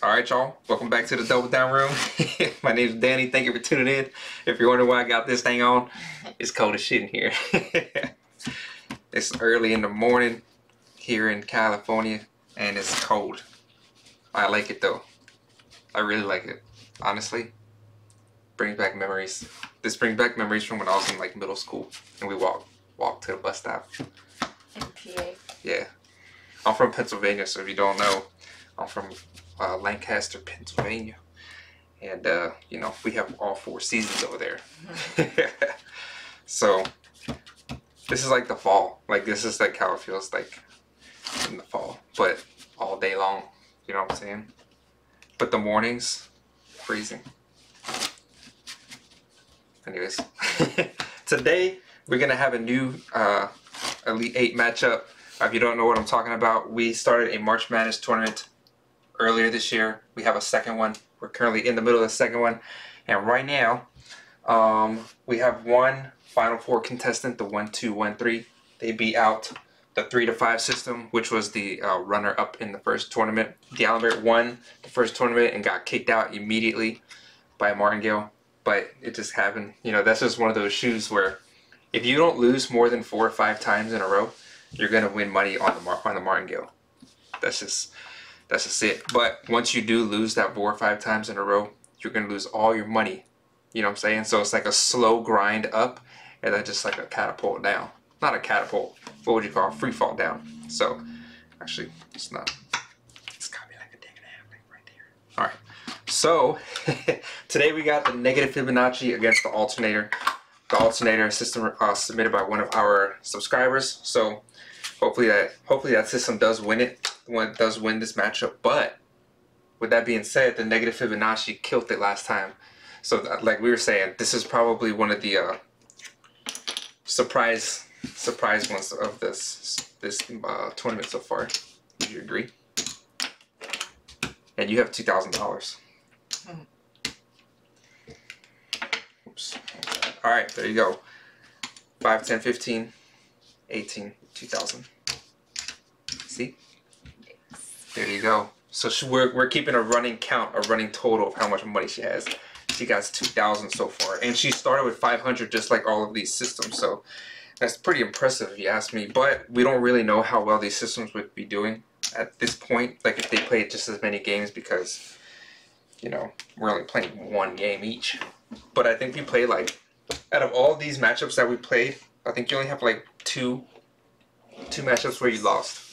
All right, y'all. Welcome back to the Double Down Room. My name is Danny. Thank you for tuning in. If you're wondering why I got this thing on, it's cold as shit in here. it's early in the morning here in California, and it's cold. I like it though. I really like it. Honestly, brings back memories. This brings back memories from when I was in like middle school, and we walk walk to the bus stop. In PA. Yeah, I'm from Pennsylvania, so if you don't know, I'm from uh, Lancaster, Pennsylvania, and uh, you know we have all four seasons over there. so this is like the fall. Like this is like how it feels like in the fall, but all day long. You know what I'm saying? But the mornings, freezing. Anyways, today we're gonna have a new uh, Elite Eight matchup. If you don't know what I'm talking about, we started a March Madness tournament earlier this year. We have a second one. We're currently in the middle of the second one, and right now, um, we have one Final Four contestant, the one two one three. They beat out the three to five system, which was the uh, runner up in the first tournament. D'Alembert won the first tournament and got kicked out immediately by Martingale. But it just happened. You know, that's just one of those shoes where if you don't lose more than four or five times in a row, you're gonna win money on the on the Martingale. That's just that's just it. But once you do lose that four or five times in a row, you're gonna lose all your money. You know what I'm saying? So it's like a slow grind up, and then just like a catapult down. Not a catapult. What would you call a free fall down? So actually, it's not. It's got me like a day and a half, right there. All right. So today we got the negative Fibonacci against the alternator. The alternator system uh, submitted by one of our subscribers. So hopefully that hopefully that system does win it. One does win this matchup. But with that being said, the negative Fibonacci killed it last time. So like we were saying, this is probably one of the uh, surprise surprise ones of this this uh, tournament so far. Would you agree? And you have two thousand dollars. Oops. All right, there you go. 5, 10, 15, 18, 2000. See? There you go. So she, we're, we're keeping a running count, a running total of how much money she has. She got 2,000 so far. And she started with 500 just like all of these systems. So that's pretty impressive if you ask me. But we don't really know how well these systems would be doing at this point. Like if they played just as many games because, you know, we're only playing one game each. But I think we played like, out of all these matchups that we played, I think you only have like two, two matchups where you lost.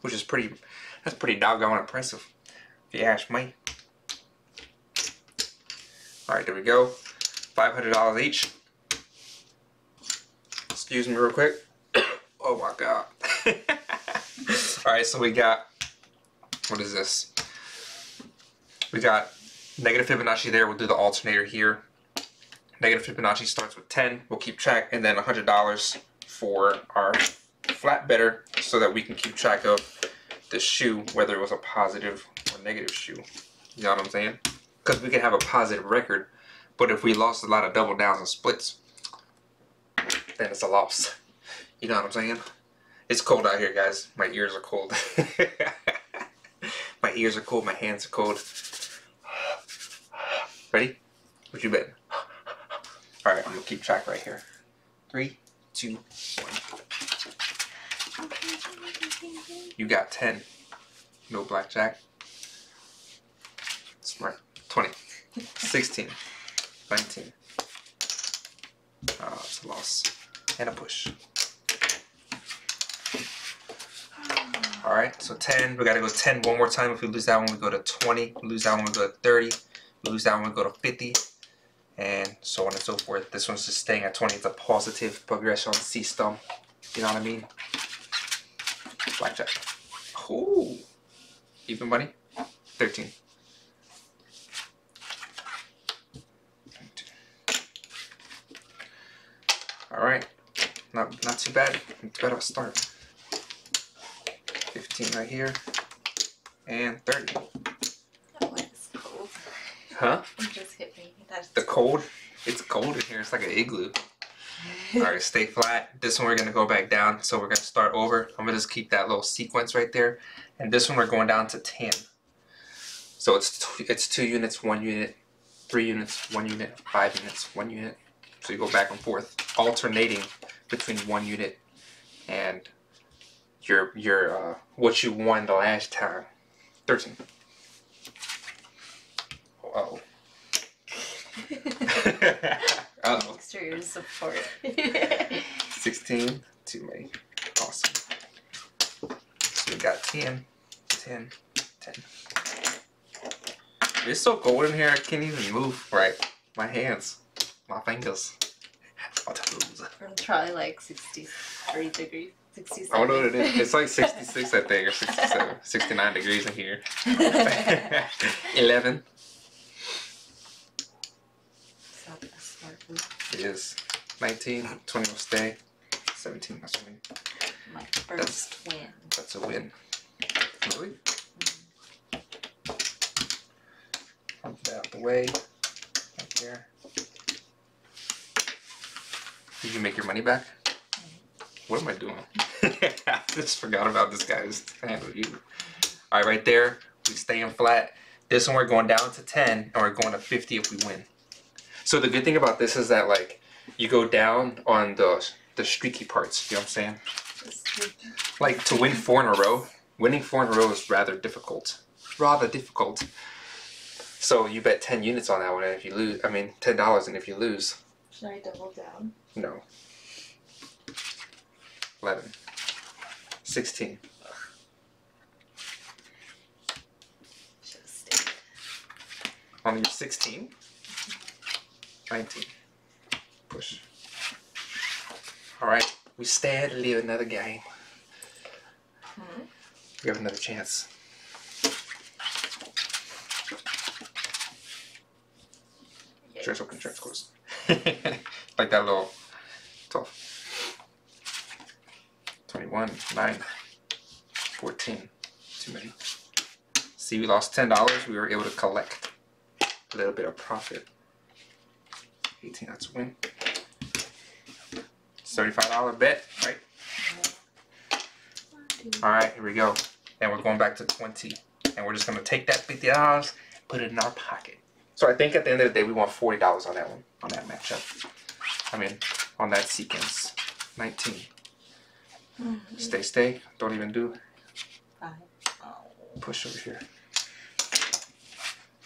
Which is pretty, that's pretty doggone impressive. If you ask me. Alright, there we go. $500 each. Excuse me real quick. oh my god. Alright, so we got, what is this? We got negative Fibonacci there. We'll do the alternator here. Negative Fibonacci starts with 10. We'll keep track. And then $100 for our flat better so that we can keep track of the shoe, whether it was a positive or negative shoe. You know what I'm saying? Because we can have a positive record, but if we lost a lot of double downs and splits, then it's a loss. You know what I'm saying? It's cold out here, guys. My ears are cold. my ears are cold. My hands are cold. Ready? What you bet? Alright, I'm gonna keep track right here. Three, two, one. You got 10. No blackjack. Smart. 20. 16. 19. Oh, it's a loss. And a push. Alright, so 10. We gotta go 10 one more time. If we lose that one, we go to 20. We lose that one, we go to 30. We lose that one, we go to 50. And so on and so forth. This one's just staying at 20. It's a positive progression system. You know what I mean? Blackjack. Oh, Even money? 13. Alright. Not not too bad. It's better start. 15 right here. And 30. That. Huh? It just hit me. That's The cold? It's cold in here. It's like an igloo. Alright, stay flat. This one we're going to go back down. So we're going to start over. I'm going to just keep that little sequence right there. And this one we're going down to 10. So it's it's two units, one unit, three units, one unit, five units, one unit. So you go back and forth, alternating between one unit and your your uh, what you won the last time. Thirteen. Oh. uh oh. For your support. 16. Too many. Awesome. So we got 10, 10, 10. It's so cold in here, I can't even move right. My hands, my fingers, my toes. It's probably like 63 degrees. 67. I don't know what it is. It's like 66, I think, or 67. 69 degrees in here. 11. It's not a smart It is. 19. 20 will stay. 17 must win. My first win. That's a win. Really? Move that out the way. Right there. Did you make your money back? Mm-hmm. What am I doing? I just forgot about this guy's hand with you. Alright, right there. We staying flat. This one we're going down to 10 and we're going to 50 if we win. So the good thing about this is that like you go down on the the streaky parts, you know what I'm saying? like to win four in a row, winning four in a row is rather difficult. Rather difficult. So you bet ten units on that one, and if you lose, I mean ten dollars, and if you lose, Should I double down? no. Eleven. Sixteen. Should. On your sixteen. Nineteen. Push. All right, we stand to live another game. Hmm. We have another chance. Shirts open, shirts closed. like that little 12. 21, 9, 14. Too many. See, we lost $10. We were able to collect a little bit of profit. 18, that's a win. $35 bet, right? Alright, here we go. And we're going back to 20. And we're just going to take that $50, put it in our pocket. So I think at the end of the day, we want $40 on that one, on that matchup. I mean, on that sequence. 19. Stay, stay. Don't even do. Five. Push over here.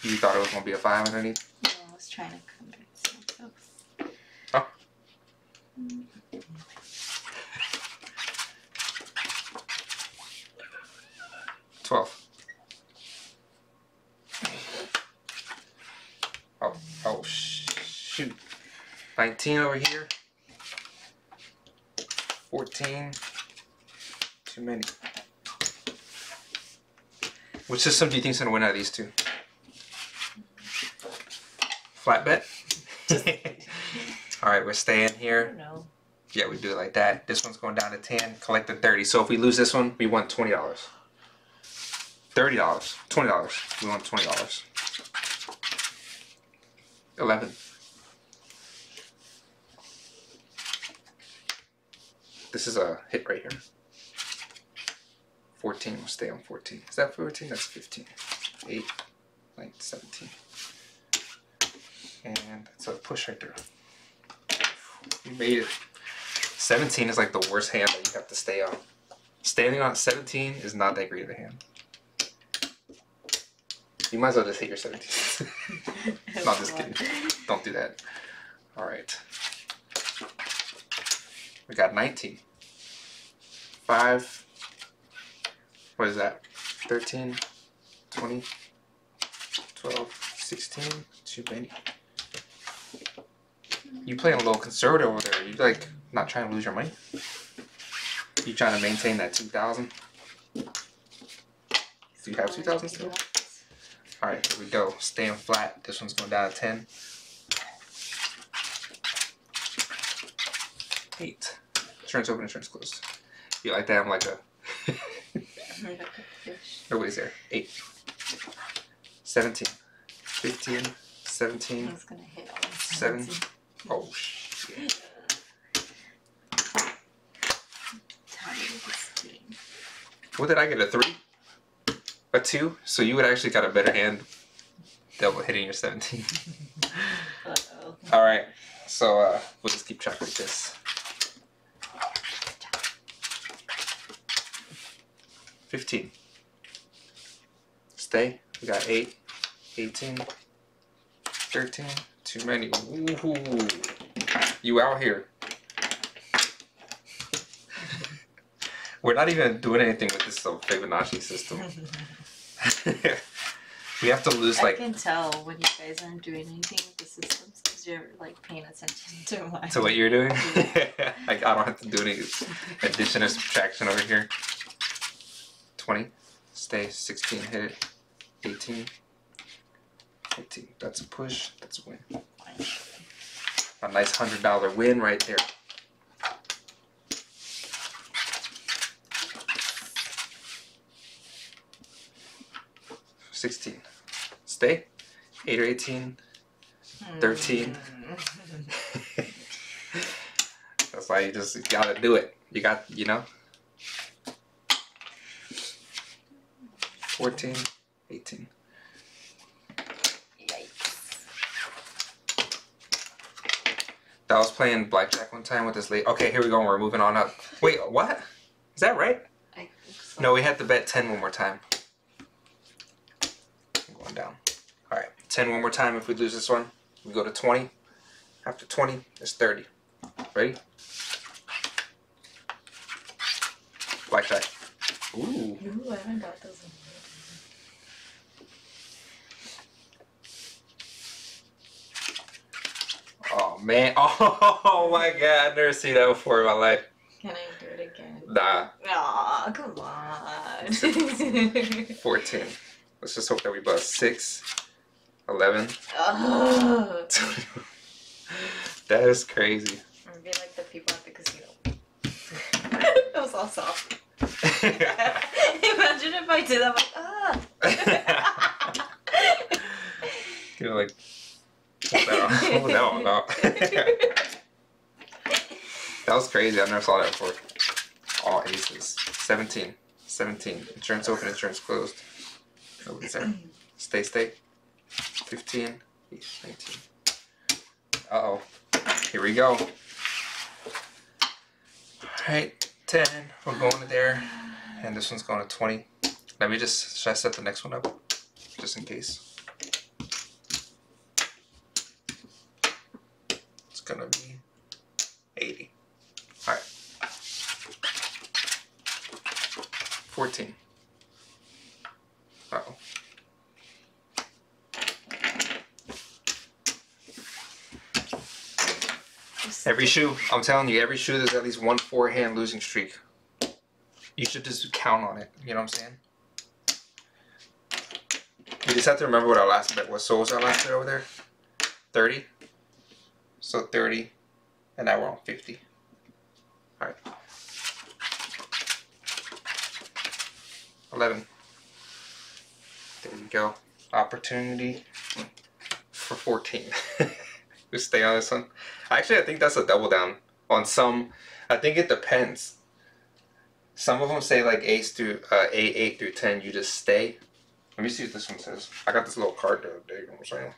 You thought it was going to be a 5 underneath? No, I was trying to convince myself. Twelve. Oh, oh, sh- shoot. Nineteen over here. Fourteen. Too many. Which system do you think's gonna win out of these two? Flat bet. All right, we're staying here. don't. Yeah, we do it like that. This one's going down to 10, collect the 30. So if we lose this one, we want $20. $30. $20. We want $20. 11. This is a hit right here. 14, we'll stay on 14. Is that 14? That's 15. 8, 9, 17. And it's a push right there. We made it. 17 is like the worst hand that you have to stay on. Standing on 17 is not that great of a hand. You might as well just hit your 17. no, just kidding. Don't do that. Alright. We got 19. 5. What is that? 13, 20, 12, 16. Too many. You playing a little conservative over there. You like not trying to lose your money? You trying to maintain that 2000? Do you have 2000 still? Alright, here we go. Staying flat. This one's going down to 10. 8. Insurance open, insurance closed. You like that? I'm like a. Nobody's there. 8. 17. 15. 17. Gonna hit Seven. 17. Oh, shit. Tell me this game. What did I get? A 3? A 2? So you would actually got a better hand double hitting your 17. Uh-oh. All right, so uh, we'll just keep track like this. 15. Stay. We got 8, 18, 13. Too many. Ooh. You out here. We're not even doing anything with this uh, Fibonacci system. we have to lose I like can tell when you guys aren't doing anything with the systems because you're like paying attention to mine. to what you're doing. like I don't have to do any addition or subtraction over here. 20. Stay. 16. Hit it. 18. 18. That's a push. That's a win. A nice hundred dollar win right there. Sixteen. Stay. Eight or eighteen. Thirteen. That's why you just gotta do it. You got, you know. 14, 18. I was playing blackjack one time with this lady. Okay, here we go. We're moving on up. Wait, what? Is that right? I think so. No, we had to bet 10 one more time. I'm going down. Alright, 10 one more time. If we lose this one, we go to 20. After 20, it's 30. Ready? Blackjack. Ooh. Ooh, I haven't got those in Oh, man. Oh, my God. I've never seen that before in my life. Can I do it again? Nah, Aw, come on. 14. Let's just hope that we bust 6, 11. Ugh. that is crazy. I'm be like the people at the casino. that was all soft. Imagine if I did that. I'm like, ah. You're like, no, no, no. that was crazy. I never saw that before. All aces. 17. 17. Insurance open, insurance closed. Nobody's there. Stay, stay. 15. 19. Uh oh. Here we go. Alright, 10. We're going to there. And this one's going to 20. Let me just, should I set the next one up? Just in case. It's gonna be 80. Alright. 14. Uh oh. Every shoe, I'm telling you, every shoe there's at least one forehand losing streak. You should just count on it. You know what I'm saying? You just have to remember what our last bet was. So what was our last bet over there? 30? So 30. And now we're on 50. Alright. 11. There you go. Opportunity for 14. we stay on this one. Actually, I think that's a double down on some. I think it depends. Some of them say like ace through uh, eight, eight through ten. You just stay. Let me see what this one says. I got this little card the other day. You know what I'm saying?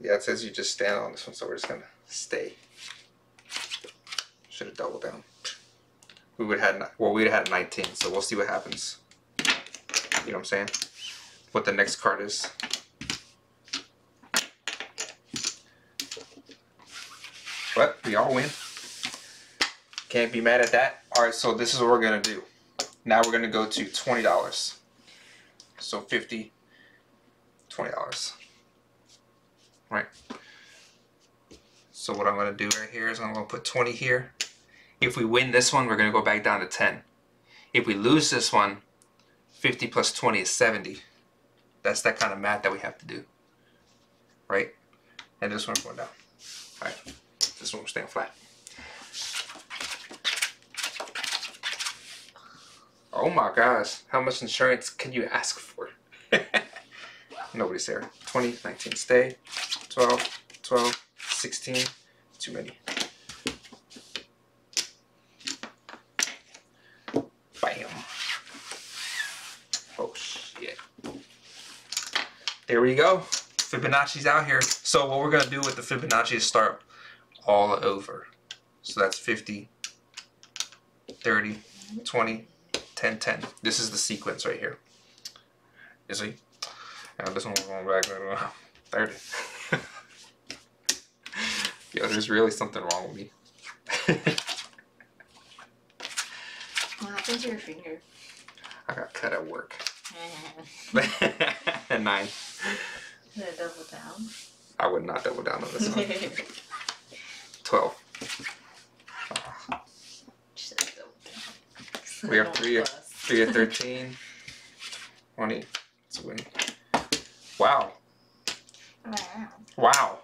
Yeah, it says you just stand on this one, so we're just gonna stay. Should have doubled down. We would have had well, we'd have had 19, so we'll see what happens. You know what I'm saying? What the next card is. But we all win. Can't be mad at that. Alright, so this is what we're gonna do. Now we're gonna go to twenty dollars. So 50 twenty dollars. Right. So what I'm gonna do right here is I'm gonna put 20 here. If we win this one, we're gonna go back down to 10. If we lose this one, 50 plus 20 is 70. That's that kind of math that we have to do. Right? And this one's going down. Alright. This one will stay flat. Oh my gosh, how much insurance can you ask for? Nobody's there. 20, 19, stay. 12, 12, 16, too many. Bam. Oh shit. There we go. Fibonacci's out here. So what we're gonna do with the Fibonacci is start all over. So that's 50, 30, 20, 10, 10. This is the sequence right here. You see? Now this one we're going back to 30. Yo, there's really something wrong with me. What happened to your finger? I got cut at work. Nine. Did it double down? I would not double down on this one. 12. Should have doubled down. We have three- Plus. 3 of 13. 20. It's a win. Wow. Wow. Wow.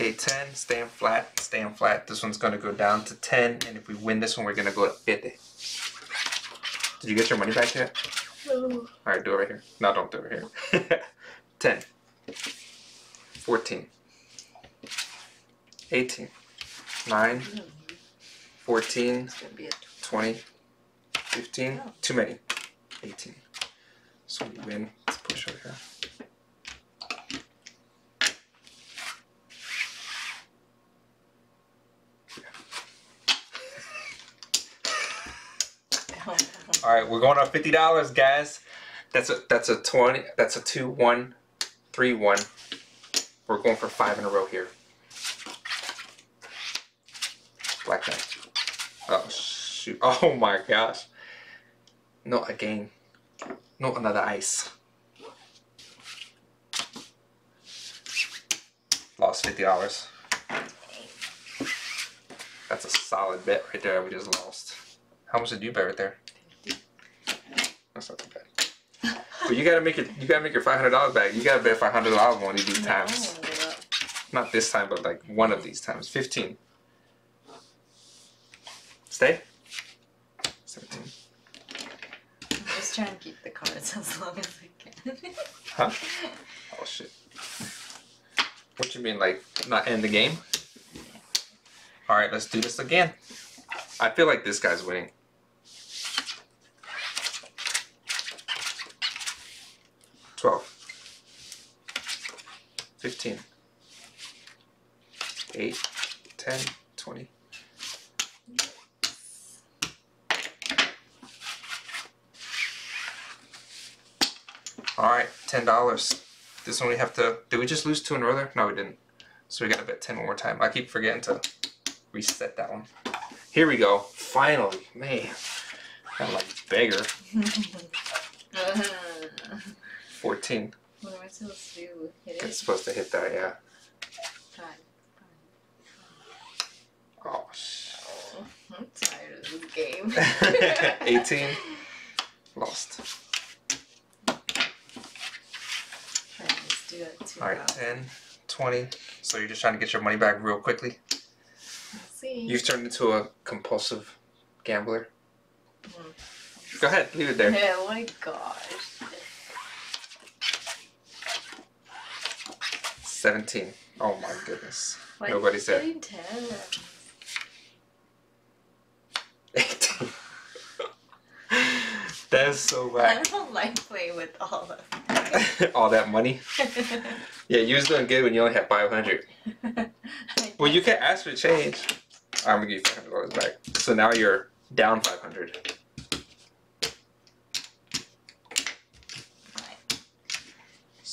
Okay, 10, staying flat, staying flat. This one's gonna go down to 10, and if we win this one, we're gonna go to 50. Did you get your money back yet? Oh. Alright, do it right here. No, don't do it right here. 10, 14, 18, 9, 14, It's gonna be a 20, 15, Oh. too many. 18. So we win. Let's push over here. All right, we're going up fifty dollars, guys. That's a that's a twenty. That's a two one, three one. We're going for five in a row here. Black knight. Oh shoot! Oh my gosh! Not again. Not another ice. Lost fifty dollars. That's a solid bet right there. We just lost. How much did you bet right there? That's not too bad. But you gotta make it. You gotta make your five hundred dollars back. You gotta bet five hundred dollars one of these times. Not this time, but like one of these times. Fifteen. Stay. Seventeen. I'm just trying to keep the cards as long as I can. Huh? Oh shit. What you mean, like not end the game? All right, let's do this again. I feel like this guy's winning. 15, 8, 10, 20. All right, $10. This one we have to, did we just lose two in a row there? No, we didn't. So we got to bet 10 more time. I keep forgetting to reset that one. Here we go. Finally. Man. I'm like beggar. 14 what am I supposed to do? Hit It's it? supposed to hit that, yeah. Oh sh. I'm tired of this game. 18. Lost. Alright, let's do it too. All right, 10, 20. So you're just trying to get your money back real quickly. Let's see. You've turned into a compulsive gambler. Mm. Go ahead, leave it there. Oh my gosh. 17. Oh my goodness. Why Nobody said. 18. that is so bad. I don't like playing with all of All that money. Yeah, you was doing good when you only had 500. Well, you can ask for change. I'm gonna give you $500 back. So now you're down 500.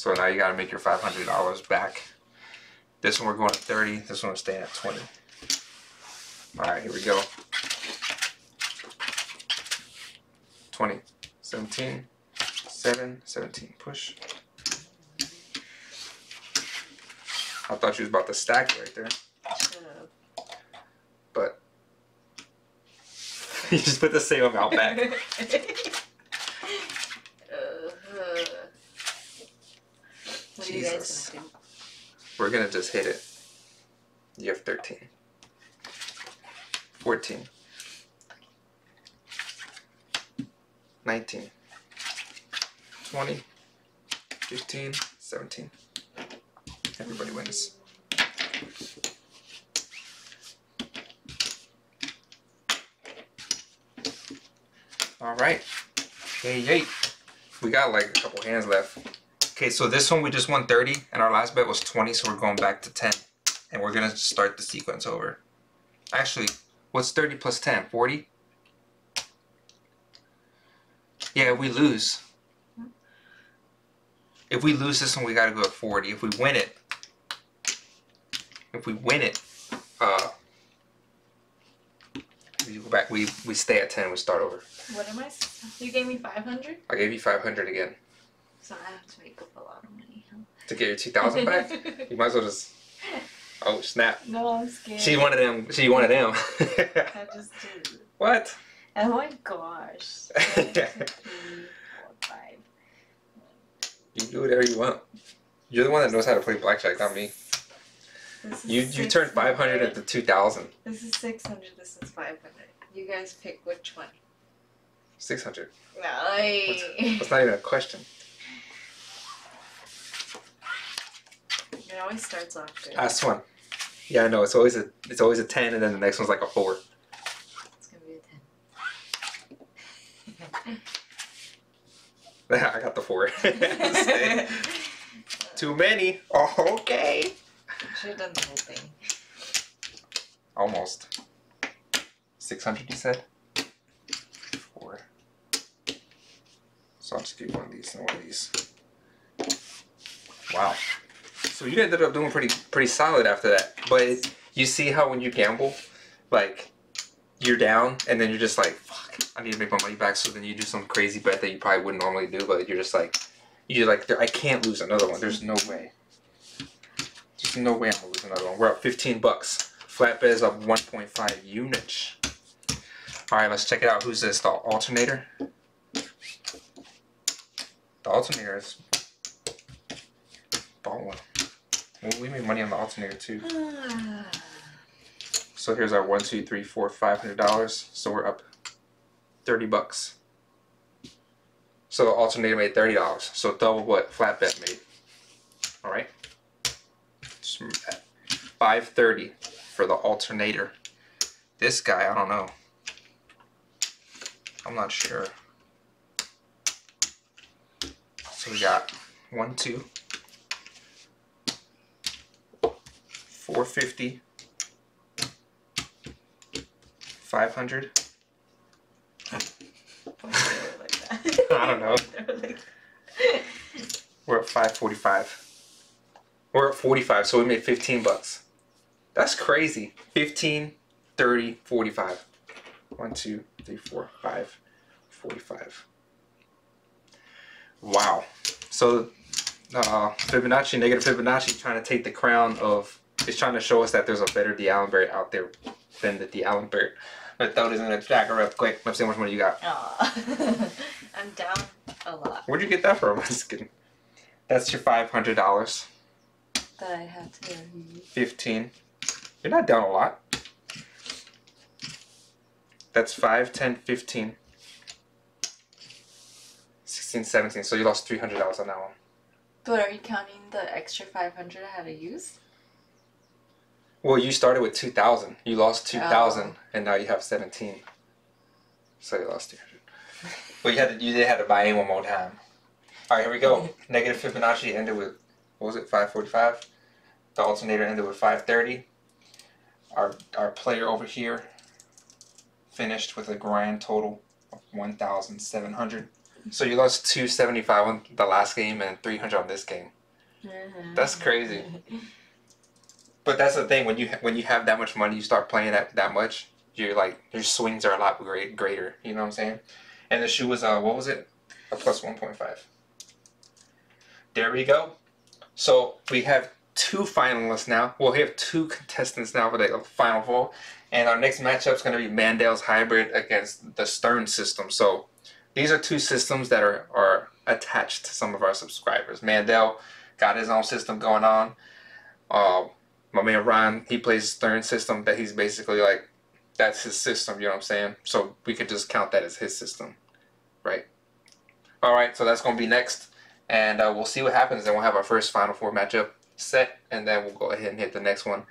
So now you gotta make your $500 back. This one we're going to 30. This one we're staying at 20. Alright, here we go. 20, 17, 7, 17. Push. I thought you was about to stack right there. But you just put the same amount back. Uh, what are you Jesus. We're gonna just hit it. You have 13. 14. 19. 20. 15. 17. Everybody wins. Alright. Yay, yay. We got like a couple hands left. Okay, so this one we just won 30, and our last bet was 20, so we're going back to 10. And we're gonna start the sequence over. Actually, what's 30 plus 10? 40? Yeah, we lose. If we lose this one, we gotta go at 40. If we win it, if we win it, uh, we go back. We we stay at 10. We start over. What am I? You gave me 500? I gave you 500 again So I have to make up a lot of money. huh? to get your 2,000 back. you might as well just. Oh snap! no, I'm scared. She wanted them. She wanted them. I just did. what? Oh my gosh. One, two, three, four, five. You do whatever you want. You're the one that knows how to play blackjack, not me. You you turned 500 into 2,000. This is 600. This is 500. You guys pick which one. 600. Nice. That's not even a question. It always starts off good. Last one. Yeah, I know. It's always a it's always a 10, and then the next one's like a four. It's gonna be a 10. I got the four. Too many. Oh, okay. Should have done the whole thing. Almost. 600, you said? Four. So I'll just do one of these and one of these. Wow. So you ended up doing pretty pretty solid after that. But you see how when you gamble, like, you're down and then you're just like, fuck, I need to make my money back. So then you do some crazy bet that you probably wouldn't normally do, but you're just like, you're like, I can't lose another one. There's no way. There's no way I'm gonna lose another one. We're up 15 bucks. Flat bet is up 1.5 units. All right, let's check it out. Who's this? The alternator. The alternator is balling. Well, we made money on the alternator too. So here's our one, two, three, four, five hundred dollars. So we're up thirty bucks. So the alternator made thirty dollars. So double what flat bet made. All right. Five thirty for the alternator. This guy, I don't know. I'm not sure. So we got one, two, four fifty. 500 I don't know. we're at 545 we're at 45 so we made 15 bucks. That's crazy. 15 30 45 1 2 3 4 5 45 wow. So uh, Fibonacci negative Fibonacci trying to take the crown of is trying to show us that there's a better D'Alembert out there than the D'Alembert I thought he's gonna jack her up quick. Let's see how much money you got. I'm down a lot Where'd you get that from? I'm just kidding. That's your five hundred dollars. that I had to use. Fifteen. You're not down a lot. That's five, ten, fifteen. 16, 17. So you lost three hundred dollars on that one. But are you counting the extra 500 I had to use? Well, you started with two thousand. You lost oh. two thousand, Oh. and now you have seventeen. So you lost two hundred. But you had to, you did have to buy in one more time. All right, here we go. Negative Fibonacci ended with what was it? Five forty-five. The alternator ended with five thirty. Our our player over here finished with a grand total of one thousand seven hundred. So you lost two seventy-five on the last game and three hundred on this game. Mm-hmm. That's crazy. But that's the thing when you when you have that much money, you start playing that that much. You're like your swings are a lot great, greater. You know what I'm saying? And the shoe was uh what was it? A plus one point five. There we go. So we have two finalists now. Well, we have two contestants now for the final four. And our next matchup is going to be Mandel's hybrid against the Stern system. So these are two systems that are, are attached to some of our subscribers. Mandel got his own system going on. Uh, my man Ron, he plays Stern system that he's basically like, that's his system, you know what I'm saying? So we could just count that as his system, right? All right, so that's going to be next. And uh, we'll see what happens. Then we'll have our first Final Four matchup set, and then we'll go ahead and hit the next one.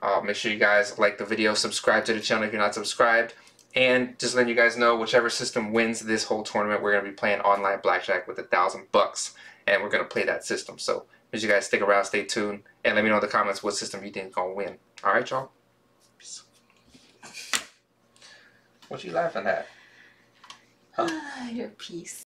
Uh, make sure you guys like the video, subscribe to the channel if you're not subscribed, And just letting you guys know, whichever system wins this whole tournament, we're gonna be playing online blackjack with a thousand bucks, and we're gonna play that system. So, as you guys stick around, stay tuned, and let me know in the comments what system you think is gonna win. All right, y'all. Peace. What you laughing at? Ah, your piece.